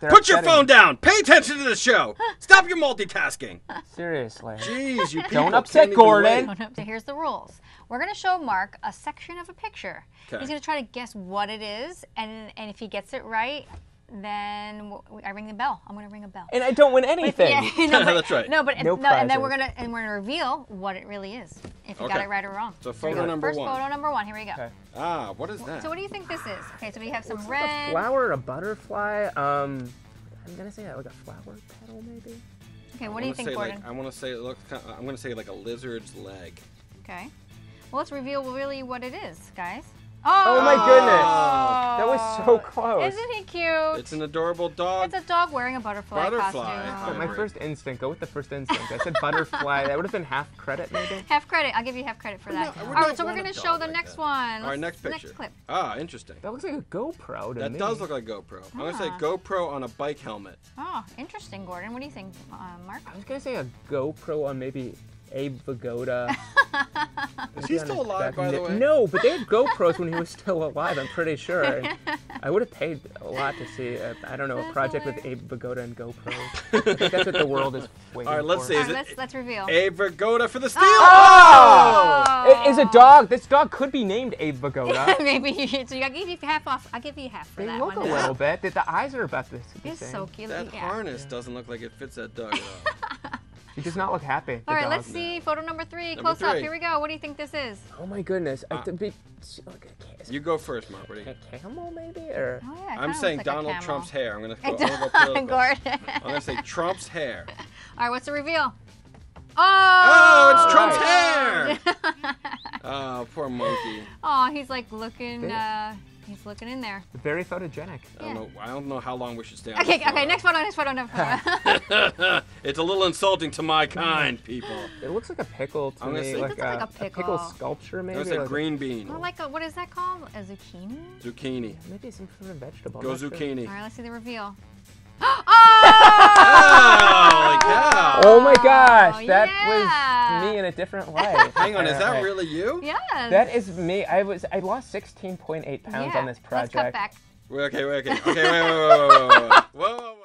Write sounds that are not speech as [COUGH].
They're Put your upsetting phone down. Pay attention to the show. [LAUGHS] Stop your multitasking. Seriously. Jeez, you people Don't upset can't even Gordon. So here's the rules. We're going to show Mark a section of a picture. Okay. He's going to try to guess what it is, and and if he gets it right, then I ring the bell. I'm going to ring a bell. And I don't win [LAUGHS] anything. Yeah, no, but, [LAUGHS] That's right. No, but No no, and then we're gonna and we're gonna reveal what it really is. If you got it right or wrong. So photo we number First one. photo number one. Here we go. Okay. Ah, what is that? So what do you think this is? Okay, so we have some Looks red. like a flower, a butterfly. Um, I'm gonna say like a flower petal, maybe. Okay, what I do you think, say, Gordon? Like, I want to say it looks. Kind I'm going to say like a lizard's leg. Okay. Well, let's reveal really what it is, guys. Oh my goodness. That was so Oh, close. Isn't he cute? It's an adorable dog. It's a dog wearing a butterfly, Butterfly. costume. [LAUGHS] But my first instinct, go with the first instinct. I said butterfly. That would have been half credit, maybe. [LAUGHS] Half credit. I'll give you half credit for that. not- I would All not right, so we're gonna show the like next that. one. All right, next picture. Next clip. Ah, interesting. That looks like a GoPro to That me. does look like GoPro. I'm going to say Ah. GoPro on a bike helmet. Oh, interesting, Gordon. What do you think, uh, Mark? I was gonna say a GoPro on maybe Abe Vigoda. [LAUGHS] Is he still alive, by the way? No, but they had [LAUGHS] GoPros when he was still alive. I'm pretty sure. And [LAUGHS] I would have paid a lot to see. A, I don't know a That's project with Abe Vigoda and GoPros. [LAUGHS] I think that's what the world is waiting for. All right, let's for. see. All Is right, let's let's reveal. Abe Vigoda for the steal? Oh! It is a dog. This dog could be named Abe Vigoda. Maybe you- so. I'll give you half off. I'll give you half for They that look one. a little bit. The, the eyes are about the the He's same. so cute. That yeah. harness doesn't look like it fits that dog at all. He does not look happy. All right, dog. let's see photo number three. Number Close up. Here we go. What do you think this is? Oh my goodness. Uh, I to be, like a, ca- you go first, Mark. What do a you- camel maybe or Oh yeah. I'm saying like Donald. Trump's hair. I'm gonna go, I'm gonna go political. Gordon. I'm gonna say [LAUGHS] Trump's hair. All right, what's the reveal? Oh! Oh, it's Trump's Right. hair. [LAUGHS] Oh, poor monkey. oh, he's like looking. Uh, he's looking in there. very photogenic. I don't know. I don't know how long we should stay on. Okay, okay. Next photo. Next photo. Next photo. [LAUGHS] [LAUGHS] it's a little insulting to my kind, [LAUGHS] people. It looks like a pickle to I'm me, say- like, It looks like a pickle. pickle sculpture maybe. was a like green bean, More like a what is that called? A zucchini? zucchini. maybe some sort of vegetable. I'm Go not sure. zucchini. All right, let's see the reveal. [GASPS] Oh, oh! holy cow! Oh my gosh, oh, that yeah. was me in a different [LAUGHS] light. Hang on, is that really you? Yes. That is me. I was I lost 16.8 pounds yeah. on this Let's cut project. back. Wait, Okay, wait, okay, okay, wait, wait, wait, wait, wait, wait, wait. [LAUGHS] Whoa, whoa, whoa.